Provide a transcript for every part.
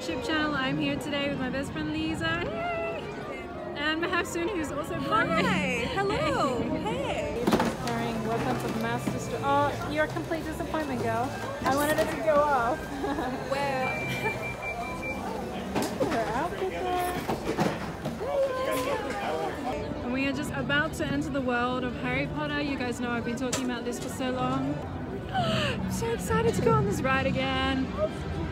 YouTube channel. I'm here today with my best friend Liza. Hey! And Mahafsoun, who's also vlogging. Hi, hello, hey. Carrying weapons of mass destruction. Oh, you're a complete disappointment, girl. I wanted it to go off. Well, her outfit there. And we are just about to enter the world of Harry Potter. You guys know I've been talking about this for so long. I'm so excited to go on this ride again.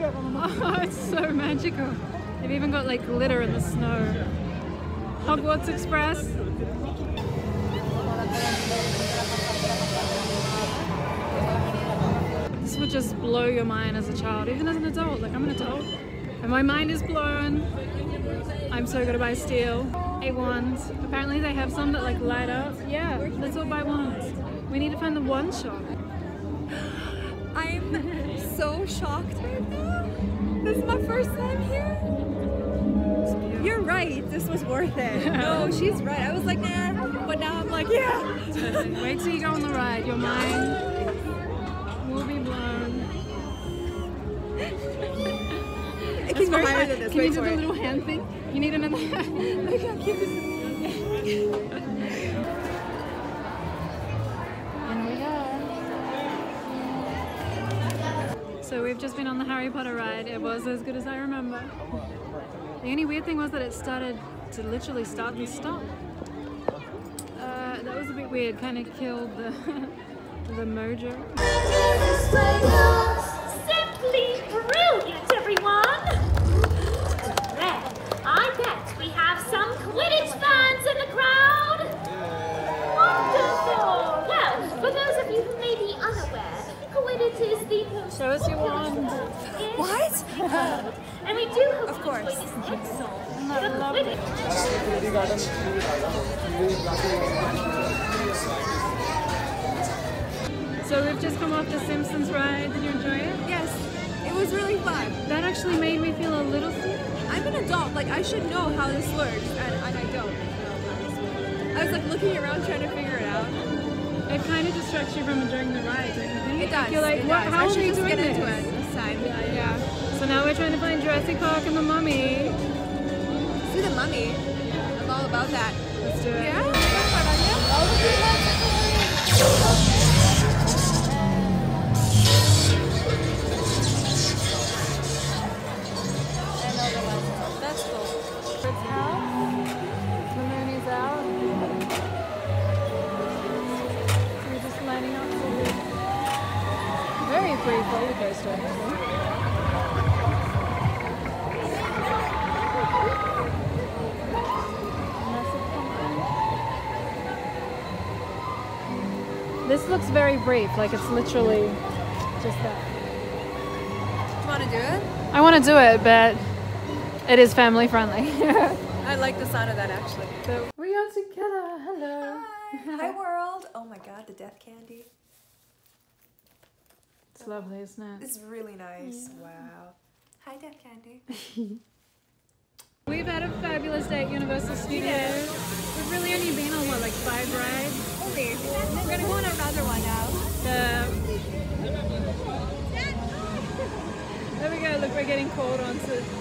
Oh, it's so magical. They've even got like glitter in the snow. Hogwarts Express. This would just blow your mind as a child, even as an adult. Like I'm an adult, and my mind is blown. I'm so gonna buy steel. A wands. Apparently they have some that like light up. Yeah, let's all buy wands. We need to find the wand shop. I'm so shocked right now. This is my first time here. You're right, this was worth it. No, she's right. I was like, nah, but now I'm like, yeah. Wait till you go on the ride. Your mind will be blown. It can go higher than this. Can Wait you do the it. little hand thing? You need another hand. Look how cute this is. So we've just been on the Harry Potter ride. It was as good as I remember. The only weird thing was that it started to literally start and stop. Uh, that was a bit weird. Kind of killed the the mojo. Simply brilliant, everyone! Red, I bet we have some Quidditch fans in the crowd! Wonderful! Well, for those of you who may be unaware, Quidditch is the most Show us your wand. What? And we do hope Of course. enjoy this episode. that The lovely? Quidditch So we've just come off the Simpsons ride. Did you enjoy it? Yes, it was really fun. That actually made me feel a little sick. I'm an adult, like I should know how this works, and, and I don't. I was like looking around trying to figure it out. It kind of distracts you from enjoying the ride, don't you think? It does. You're like, what, does. how I are should we doing get into this? it this time. Yeah. So now we're trying to find Jurassic Park and the Mummy. See the mummy. I'm all about that. Let's do it. Yeah. Brief roller coaster. actually. Massive pumpkin. This looks very brief, like it's literally just that. Do you want to do it? I want to do it, but it is family friendly. I like the sound of that actually. So we are together. Hello. Hi world. Oh my god, the death candy. It's lovely, isn't it? It's really nice. Wow. Hi death candy. We've had a fabulous day at Universal Studios. We've really only been on what, like five rides? Only. We're gonna go on another one now. The... There we go. Look, we're getting called onto.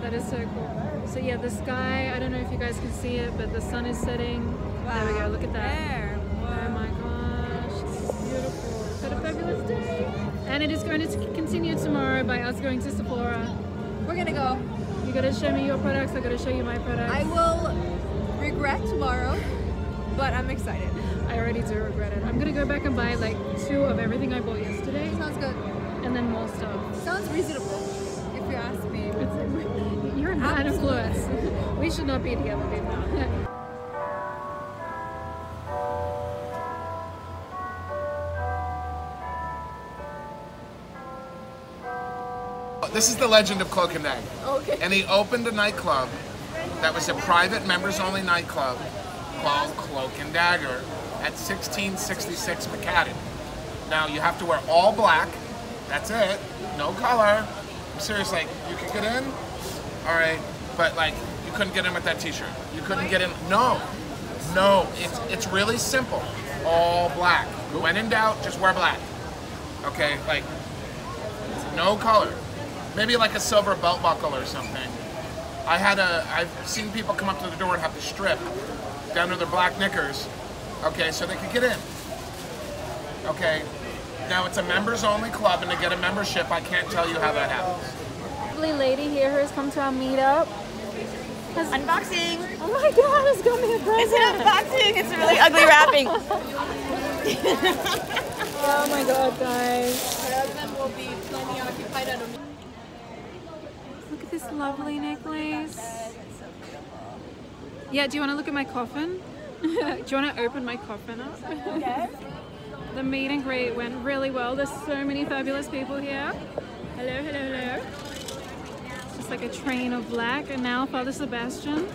That is so cool. So yeah, the sky. I don't know if you guys can see it, but the sun is setting. There we go. Look at that. There. And it is going to continue tomorrow by us going to Sephora. We're gonna go. You gotta show me your products, I gotta show you my products. I will regret tomorrow, but I'm excited. I already do regret it. I'm gonna go back and buy like two of everything I bought yesterday Sounds good. and then more stuff. Sounds reasonable, if you ask me. It's, you're a bad influence. We should not be together, people. This is the legend of Cloak and Dagger. Okay. And he opened a nightclub that was a private members only nightclub called Cloak and Dagger at 1666 McCadden. Now you have to wear all black. That's it. No color. I'm serious, like you could get in, all right, but like you couldn't get in with that t-shirt. You couldn't get in. No. No. It's it's really simple. All black. When in doubt, just wear black. Okay, like no color. Maybe like a silver belt buckle or something. I had a, I've seen people come up to the door and have to strip down to their black knickers, okay, so they could get in. Okay, now it's a members only club, and to get a membership, I can't tell you how that happens. Lovely lady here has come to our meetup. Unboxing. Oh my god, it's got me a It's present. an unboxing. It's a really ugly wrapping. Oh my god, guys. My husband will be plenty occupied at a Look at this lovely necklace. Yeah, do you want to look at my coffin? do you want to open my coffin up? Yes. The meet and greet went really well. There's so many fabulous people here. Hello, hello, hello. It's just like a train of black. And now Father Sebastian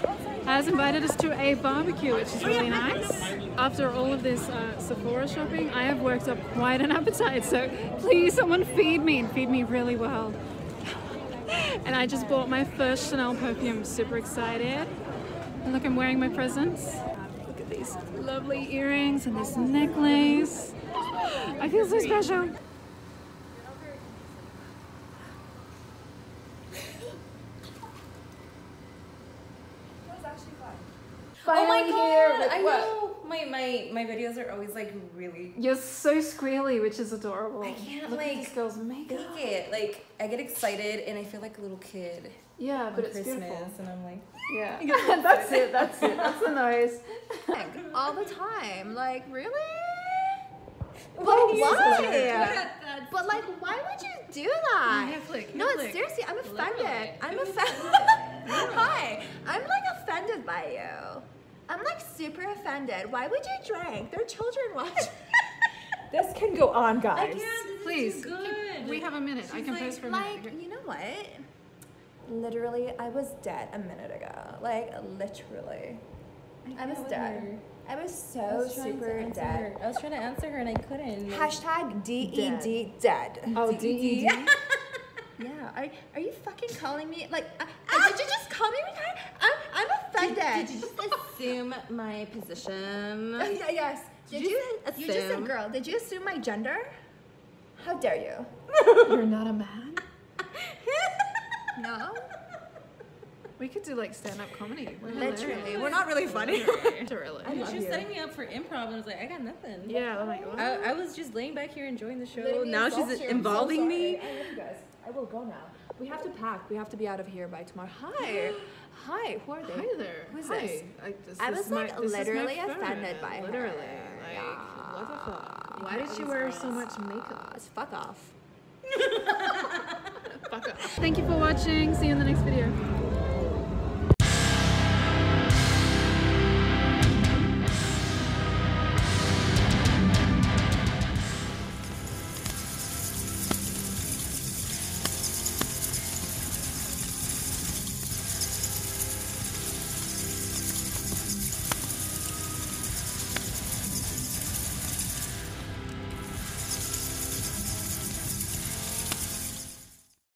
has invited us to a barbecue, which is really nice. After all of this uh, Sephora shopping, I have worked up quite an appetite. So please, someone feed me and feed me really well. And I just bought my first Chanel perfume. Super excited. And look, I'm wearing my presents. Look at these lovely earrings and this necklace. I feel so special. Oh my god! here. I what? know. My my my videos are always like really You're so squealy, which is adorable. I can't, Look at like, this girl's makeup. fake it. Like I get excited and I feel like a little kid Yeah, but on it's Christmas, beautiful. and I'm like, Yeah, that's it. That's it. That's the nose. all the time. Like, really? But Why why? But like, why would you do that? Yeah, flick, no, seriously, I'm offended. I'm offended. Hi, I'm like offended by you. I'm like super offended. Why would you drink? There are children watching. this can go on, guys. Please, we have a minute. I can post for a like, minute. you know what? Literally, I was dead a minute ago. Like, literally. I was dead. I was so super dead. I was trying to answer her and I couldn't. Hashtag D E D dead. Oh, D-E-D. Yeah, are, are you fucking calling me? Like, uh, uh, did you just call me retarded? I'm, I'm offended. Did you just assume my position? Yeah, yes. Did you you? just You just said assume? girl. Did you assume my gender? How dare you? You're not a man. No. We could do like stand-up comedy. We're Literally, we're not really funny. Literally. She was setting me up for improv and I was like, I got nothing. Yeah, I'm like, what? I, I was just laying back here enjoying the show. Literally now she's exhausted. I'm so involving me. I love you guys. I will go now. We have to pack. We have to be out of here by tomorrow. Hi. Hi. Who are they? Hi there. Who's Hi. this? I, this I is was, my- like, this is my literally phone. offended by her. Literally. Like, what the fuck? Why did she wear so much makeup? Uh, fuck off. Fuck off. Thank you for watching. See you in the next video.